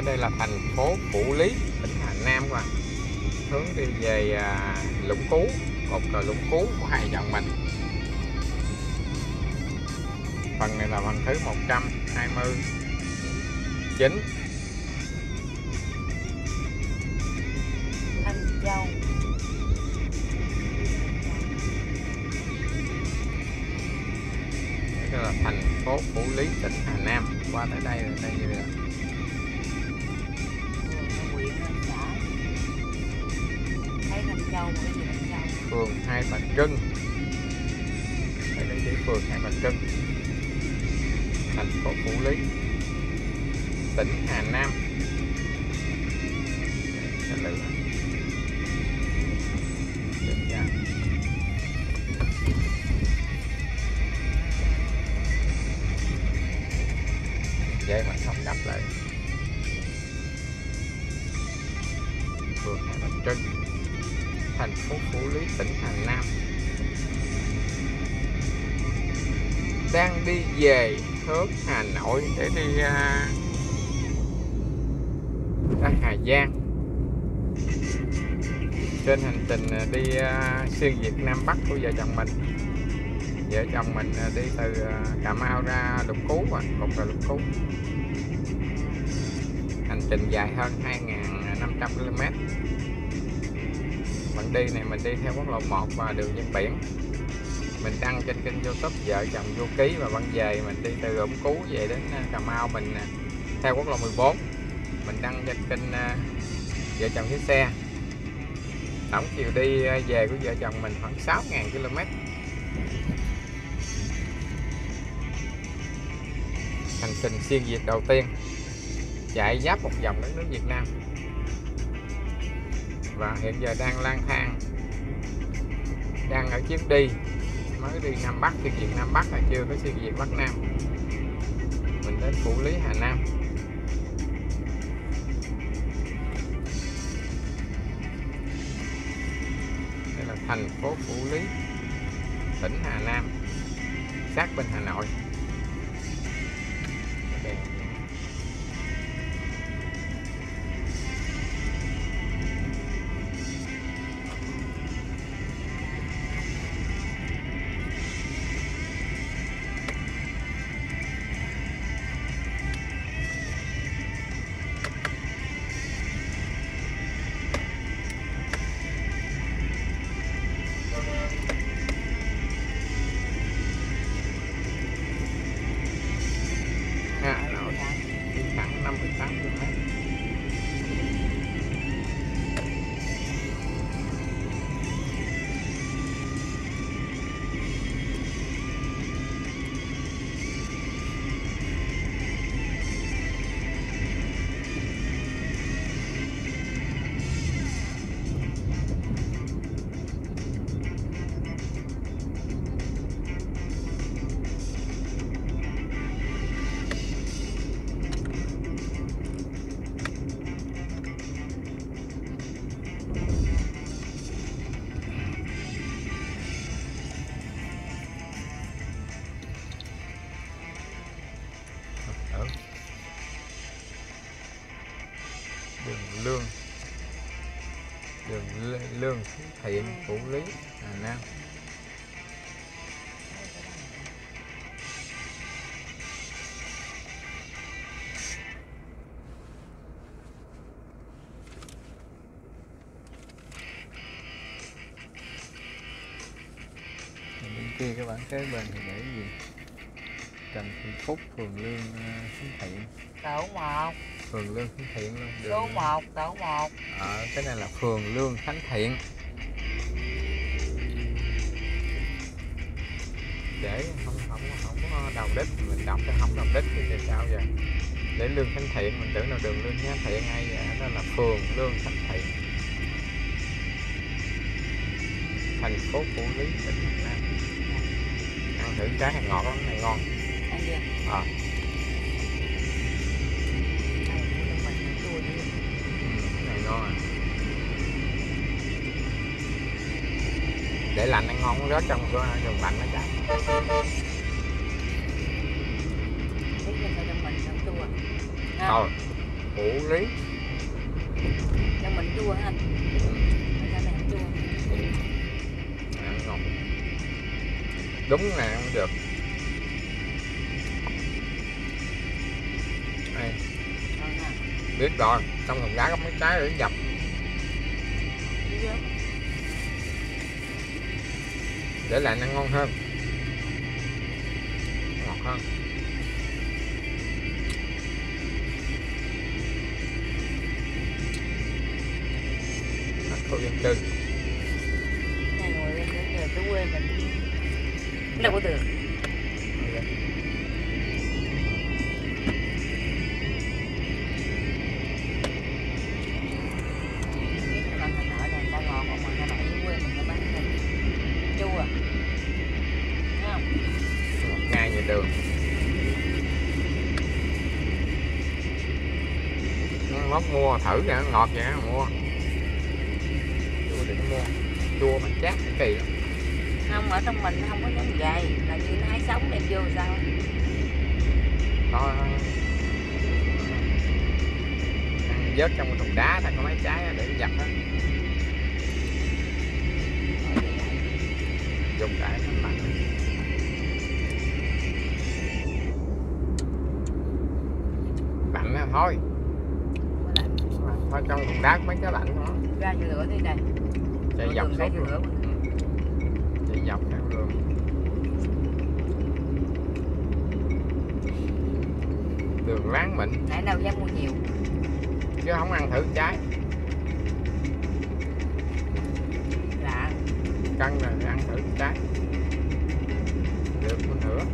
ở đây là thành phố Phủ Lý tỉnh Hà Nam các bạn. Hướng đi về à, Lũng Cú cột cờ Lũng Cú của hai dòng mình. Phần này là phần thứ 129 Thanh Châu. Đây là thành phố Phủ Lý tỉnh Hà Nam. Qua tới đây là đây là thấy phường Hai Bà Trưng đây đây chỉ phường Hai Bà Trưng thành phố Phủ Lý. Tỉnh Hà Nam. Xe lửa đi về hướng Hà Nội để đi à, ra Hà Giang. Trên hành trình à, đi uh, xuyên Việt Nam Bắc của vợ chồng mình. Vợ chồng mình à, đi từ Cà Mau ra Lục Cú và một là Lục Cú. Hành trình dài hơn 2.500 km mình đi này mình đi theo quốc lộ 1 và đường ven biển mình đăng trên kênh youtube vợ chồng vô ký và văn về. Mình đi từ Lũng Cú về đến à, Cà Mau mình à, theo quốc lộ 14 mình đăng trên kênh à, vợ chồng chiếc xe. Tổng chiều đi về của vợ chồng mình khoảng 6.000 km. Hành trình xuyên Việt đầu tiên, chạy giáp một vòng đất nước Việt Nam. Và hiện giờ đang lang thang, đang ở chuyến đi mới đi Nam Bắc xuyên Việt Nam Bắc là chưa có xuyên Việt Bắc Nam. Mình đến Phủ Lý, Hà Nam. Đây là thành phố Phủ Lý, tỉnh Hà Nam, sát bên Hà Nội. Các bạn. Kế bên thì để gì? Trần Thị Phúc phường Lương ờ, Phú Thiện. Tổ một phường Lương Khánh Thiện luôn số đường một tổ một ở cái này là phường Lương Khánh Thiện. Để không không không có đầu đích mình đọc cho không đầu đích thì sao giờ để Lương Khánh Thiện mình tưởng là đường Lương Khánh Thiện hay vậy? Đó là phường Lương Khánh Thiện. Thành phố Phủ Lý tỉnh Hà Nam thử trái hàng ngọt lắm này ngon. À, Này, ừ, ngon à. Để lạnh ăn ngon rớt trong đường lạnh nó chảy cho cho trong thôi phụ lý. Nhưng mình chua anh đúng nè không được. Đây, biết rồi trong thùng đá có mấy trái để dập. Để lại nó ngon hơn. Ngọt hơn. Đất khu dân cư này ngồi lên đến giờ cái quê mình đâu có được là ngay như đường móc mua thử kìa ngọt vậy mua. Chua đừng mua. Chua mà chát kỳ lắm. Không ở trong mình không có vậy là như hái sống đem vô sao? Có ăn vớt trong cái thùng đá ta có mấy trái để dập á. Dùng cái nó mạnh lạnh á thôi. Lạnh. thôi trong thùng đá có mấy cái lạnh đó ra cho lửa đi đây chạy dọc cho lửa chạy dọc theo đường đường láng mịn nãy đâu dám mua nhiều. Chứ không ăn thử trái. Lạ. Cân là ăn thử trái. Được một nửa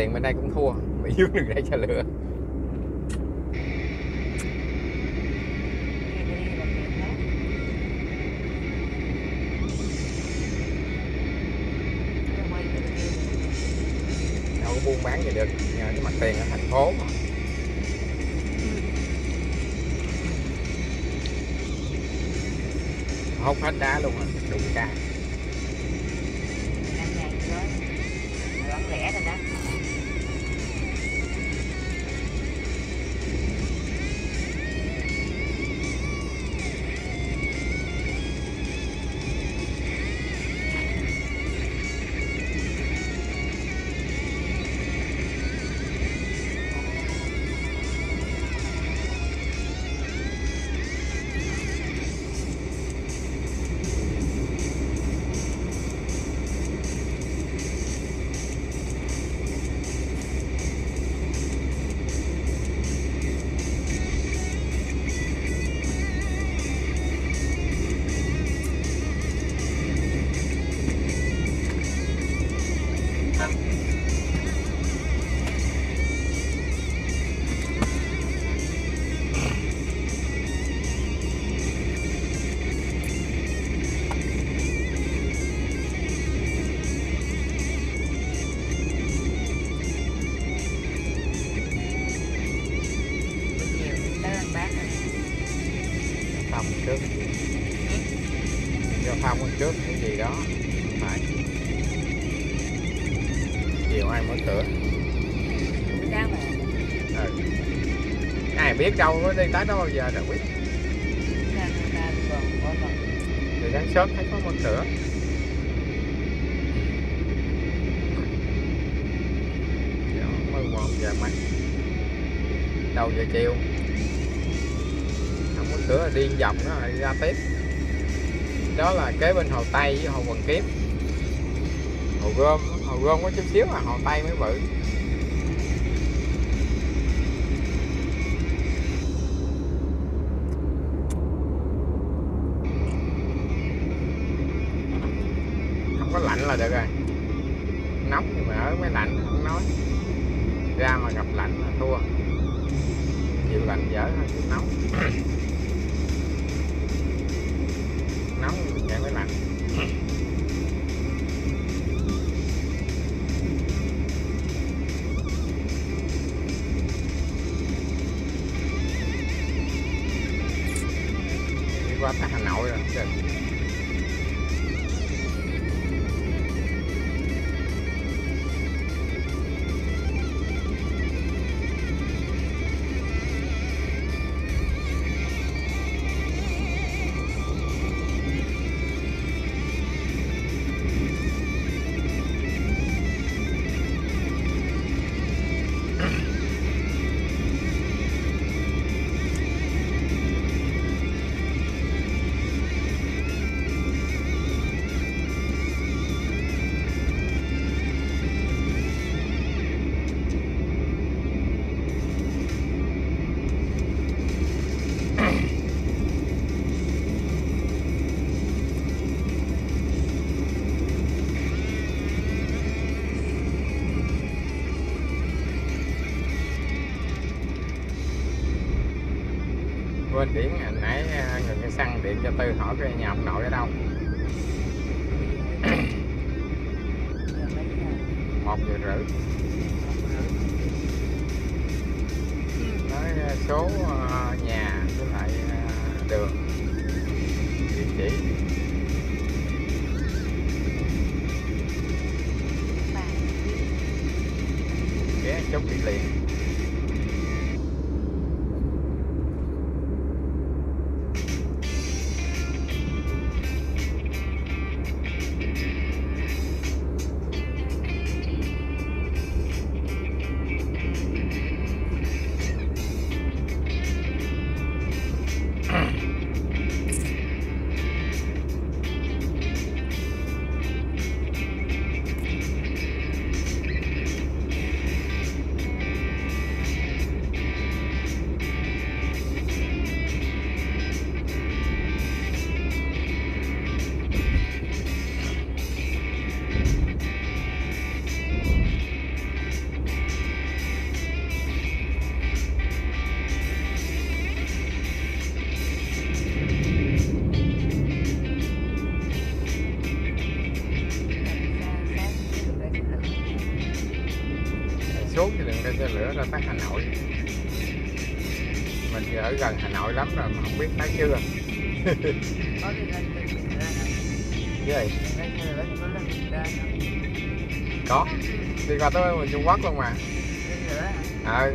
tiền bên đây cũng thua. Bị dướng đường đây cho lửa đâu có buôn bán gì được. Nhờ cái mặt tiền ở thành phố mà. hốc hết đá luôn à đụng ca chiều ai mở cửa. Sáng mà. Biết đâu có đi tới đó bao giờ đâu biết. Thì sáng sớm thấy có mở cửa. Dạ, mới một giờ mấy đầu giờ chiều. Không có cửa đi vòng đó rồi ra tiếp. Đó là kế bên hồ tây với hồ quần kiếm hồ gươm hồ gom có chút xíu mà hồ tay mới bự. Không có lạnh là được rồi. Nóng nhưng mà ở mới lạnh không nói. Ra mà gặp lạnh là thua. Chịu lạnh dở hơn chịu nóng. Nóng thì mới lạnh. Đi qua tới Hà Nội rồi. Nãy à, người cái xăng điện cho tư hỏi cái nhà ông nội ở đâu. Một giờ rưỡi. Nói à, số à, nhà với lại đường. Địa chỉ. Ghé chốt đi liền tới Hà Nội. Mình thì ở gần Hà Nội lắm rồi mà không biết tới chưa? Có đi lên từ ra có. Đi qua tới bên Trung Quốc luôn mà. Ờ.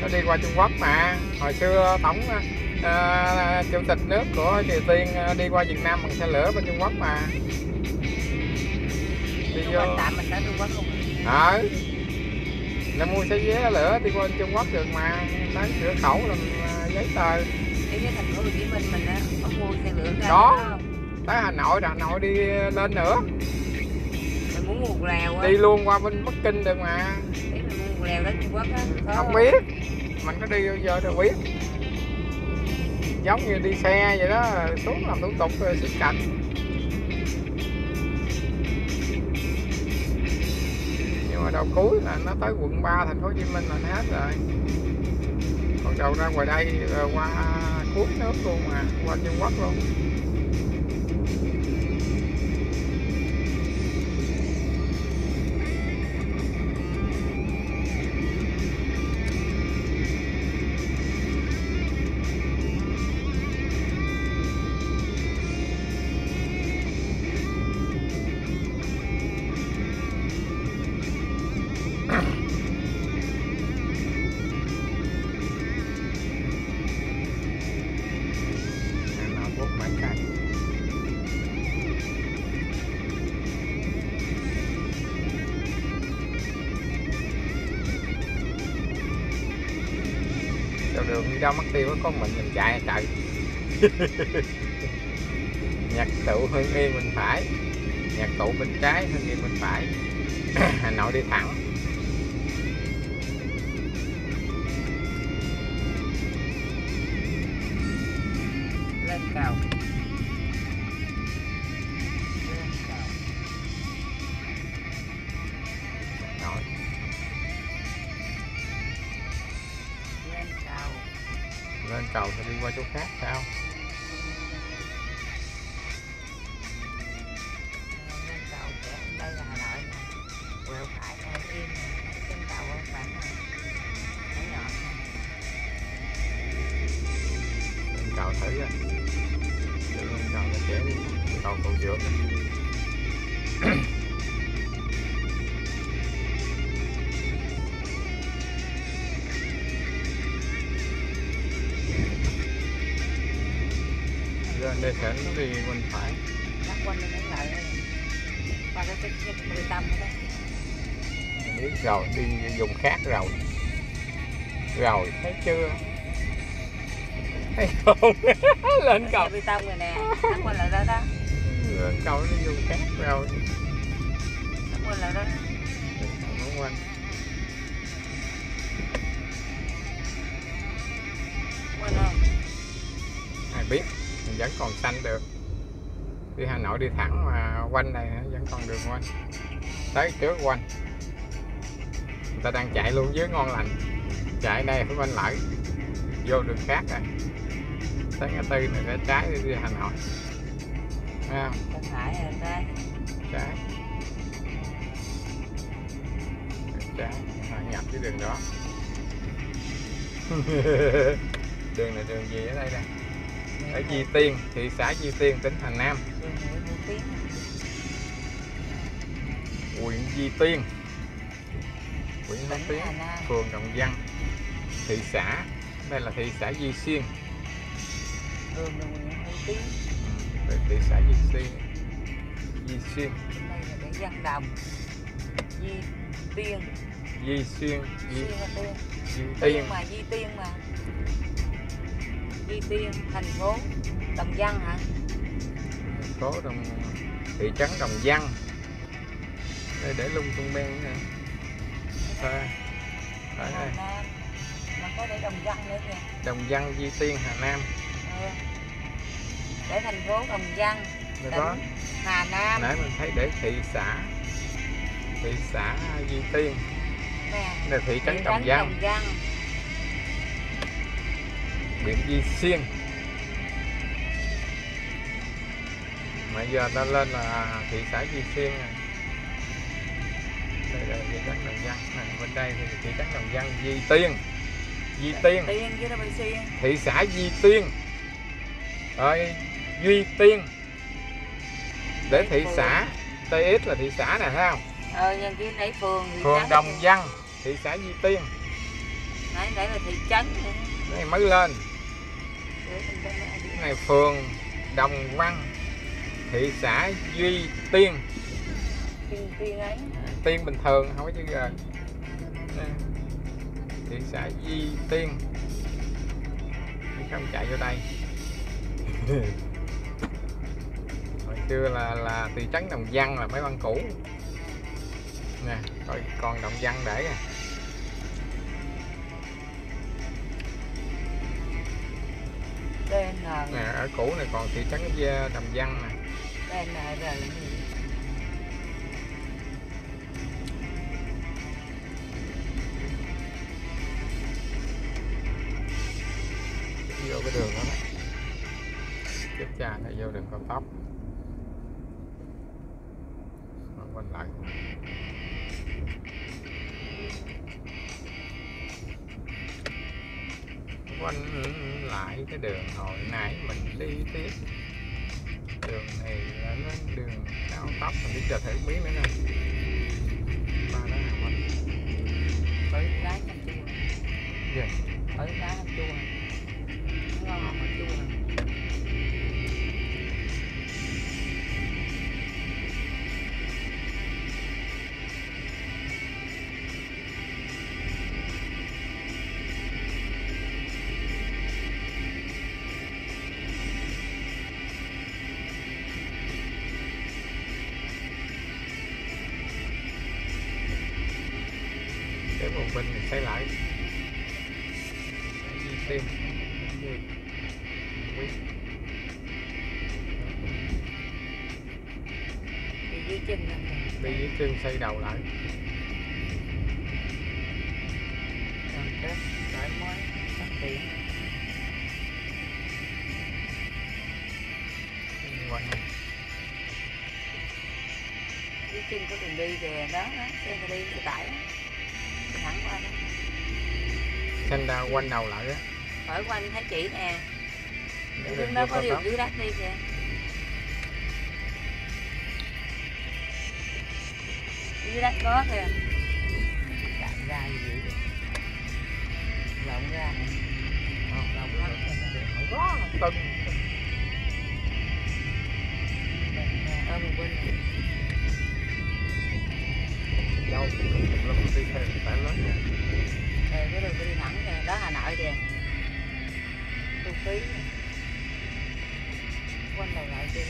Nó đi qua Trung Quốc mà. Hồi xưa tổng à, chủ tịch nước của Triều Tiên à, đi qua Việt Nam bằng xe lửa bên Trung Quốc mà. Đi vô. Tạm mình tới Trung Quốc luôn. Ờ nó mua xe vé lửa đi qua Trung Quốc được mà tới cửa khẩu làm à, giấy tờ. Đi cái thành phố Hồ Chí Minh mình á có mua xe lửa ra đó. Tới Hà Nội Hà Nội đi lên nữa. Mình muốn mua một lèo á. Đi luôn qua bên Bắc Kinh được mà. Mình mua một lèo đến Trung Quốc á có không biết. Mình có đi bao giờ đâu biết. Giống như đi xe vậy đó xuống làm thủ tục rồi xuất cảnh nhưng mà đầu cuối là nó tới quận 3 thành phố Hồ Chí Minh là hết rồi. Còn đầu ra ngoài đây ờ, qua cuối nước luôn mà, qua Trung Quốc luôn. Đâu mất tiêu có mình mình chạy trời. Nhật tụ hưng yên bên phải nhật tụ bên trái hưng yên bên phải. Hà nội đi thẳng cầu thì đi qua chỗ khác sao đây sẽ nó đi bên phải. Lắc quanh lên lấy lại qua cái cái cái bê tâm đó biết rồi đi vùng khác rồi. Rồi thấy chưa? Thấy không? Lên cầu. bê tông rồi nè. Lắc quanh lại đó đó. Lên cầu đi vùng khác rồi. Lắc quanh lại đó. Đúng quanh quanh không? Ai biết mình vẫn còn xanh được. Đi Hà Nội đi thẳng mà quanh này vẫn còn đường quanh. Tới trước quanh. Người ta đang chạy luôn dưới ngon lành. Chạy đây phải quanh lại vô đường khác rồi tới ngã tư này phải trái đi, đi Hà Nội. Thấy không? Bên phải rồi trái. Trái. Họ nhập cái đường đó. Đường này đường gì ở đây đây ở Di Tiên thị xã Di Tiên tỉnh Hà Nam. Huyện Di Tiên. Huyện tỉnh Tiến phường Đồng Văn. Thị xã đây là thị xã Di Xuyên. Ừ, thị xã Di Xuyên. Di Xuyên. Dân đồng. Di Tiên. Di Xuyên Di, Xuyên là Tiên. Tiên mà Di Tiên mà Di Tiên thành phố Đồng Văn hả? Thành phố Đồng thị trấn Đồng Văn. Đây để lung tung men nè à, ở đây Hà Nam. Mà có để Đồng Văn nữa kìa. Đồng Văn Di Tiên Hà Nam. Ừ. để thành phố Đồng Văn tỉnh đó. Hà Nam. Nãy mình thấy để thị xã thị xã Di Tiên. Nè. Đây là thị trấn Đồng Văn. Đồng Văn huyện Di Xuyên mà giờ ta lên là thị xã Di Xuyên rồi đây là thị trấn Đồng Văn. Này, bên đây thì thị trấn Đồng Văn Di Tiên. Di Tiên. Thị xã Di Tiên. Rồi Duy Tiên. Để thị xã TX là thị xã nè thấy không? Ờ nhân kia nãy phường thị phường Đồng. Văn thị xã Di Tiên. Nãy nãy là thị trấn nữa. này mới lên này phường Đồng Văn thị xã Duy Tiên. Tiên Tiên bình thường không có chữ G. Thị xã Duy Tiên. Không chạy vô đây. Hồi xưa là là thị trấn Đồng Văn là mấy băng cũ. Nè coi còn Đồng Văn để à DN nè ở cũ này còn thị trấn Gia- Đồng Văn nè. DN là gì vô cái đường đó đó. Cha này vô đường cao tốc tốc mình đi chờ thử biết nữa nè ba đó là quanh? Bởi gái hạt chua. Gì? bởi gái hạt chua. Ngon hạt chua đi dưới chân lên đi dưới chân xây đầu lại. Rồi kết đổi mới phát triển quanh này. dưới chân có đường đi kìa đó đó xe người đi xe tải đó. Thẳng qua đó. Xanh ra quanh đầu lại á. Ở quanh thấy chị nè? Đứng đó có điều dưới đất đi kìa dưới đất có kìa chạm ra gì vậy lộn ra. Không, lộn lắm. Không có bên này. đâu nó cũng đi theo phải lớn Ờ, cái đường đi thẳng kìa đó Hà Nội kìa. Thu phí. Quanh đầu lại kia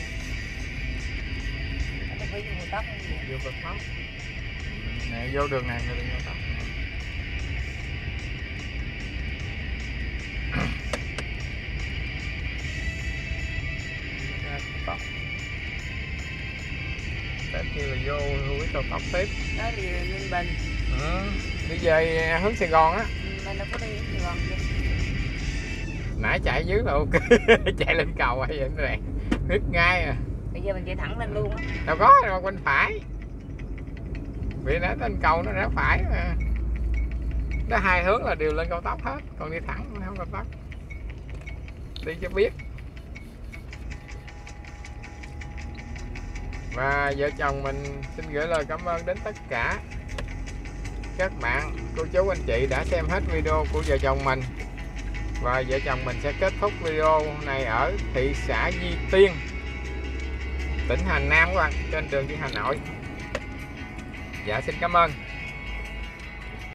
nó thu phí mua tóc. Không gì vô cao tốc nè vô đường này rồi Ra cao tốc Tết kia là vô cái cao tốc tiếp. Đó đi Ninh Bình. Ừ. đi về hướng Sài Gòn á. Mình đâu có đi Sài Gòn chứ nãy chạy dưới là ok chạy lên cầu hay vậy rẹt biết ngay à. Bây giờ mình chạy thẳng lên luôn á. Đâu có đâu quanh phải vì nó lên cầu nó rẽ phải mà. Nó hai hướng là đều lên cao tốc hết, còn đi thẳng không cao tốc. Đi cho biết. Và vợ chồng mình xin gửi lời cảm ơn đến tất cả các bạn, cô chú, anh chị đã xem hết video của vợ chồng mình. Và vợ chồng mình sẽ kết thúc video này ở thị xã Di Tiên, tỉnh Hà Nam các bạn, trên đường đi Hà Nội dạ xin cảm ơn.